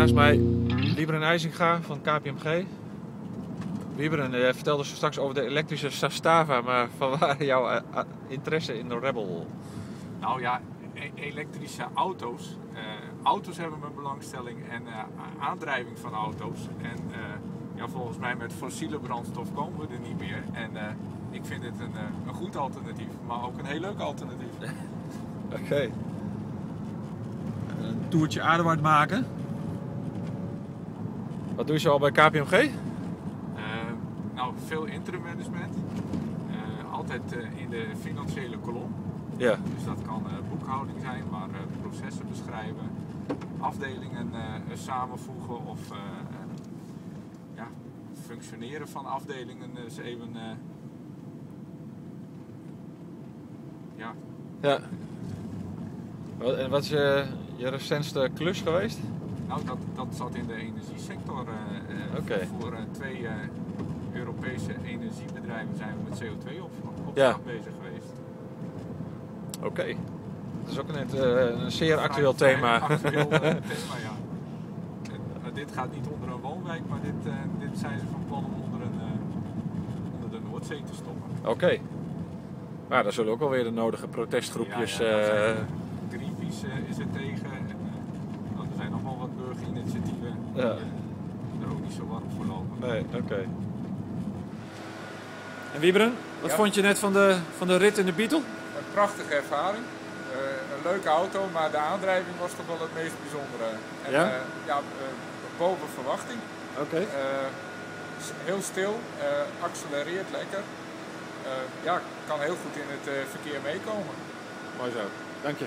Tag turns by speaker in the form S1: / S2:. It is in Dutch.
S1: Naast mij Wieberen IJzinga van KPMG. Wieberen, je vertelde zo straks over de elektrische Sastava, maar van waar jouw eh, eh, interesse in de Rebel?
S2: Nou ja, e- elektrische auto's. Eh, auto's hebben mijn belangstelling en eh, aandrijving van auto's. En eh, ja, volgens mij met fossiele brandstof komen we er niet meer. En eh, ik vind het een, eh, een goed alternatief, maar ook een heel leuk alternatief.
S1: Oké. Een toertje aardewaard maken. Wat doe je al bij KPMG?
S2: Eh, nou, veel interim management. Eh, altijd eh, in de financiële kolom.
S1: Ja.
S2: Dus dat kan boekhouding zijn, maar processen beschrijven, afdelingen samenvoegen of ja, functioneren van afdelingen eens even. eh, ja,
S1: ja. En wat is je recentste klus geweest?
S2: Nou, dat, dat zat in de energiesector. eh, eh. Voor eh, twee Europese energiebedrijven zijn we met CO2-opslag
S1: Ja.
S2: bezig geweest.
S1: Oké. Dat is ook net een zeer actueel thema.
S2: Actueel thema, ja. En, dit gaat niet onder een woonwijk, maar dit, dit zijn ze van plan om onder, een, onder de Noordzee te stoppen.
S1: Oké. Maar daar zullen ook wel weer de nodige protestgroepjes.
S2: Ja, ja, Greenpeace is er tegen. En, eh, nou, er zijn nog wel wat burgerinitiatieven die
S1: Ja.
S2: eh, er ook niet zo warm voor lopen.
S1: Nee, oké. En Wieberen, wat
S3: Ja.
S1: vond je net van de, van de rit in de Beetle?
S3: Een prachtige ervaring. Eh, een leuke auto, maar de aandrijving was toch wel het meest bijzondere. En,
S1: Ja?
S3: eh, ja, eh, boven verwachting.
S1: Oké.
S3: Eh, heel stil, eh, accelereert lekker. Eh, ja, kan heel goed in het eh, verkeer meekomen.
S1: Mooi zo. Dank je.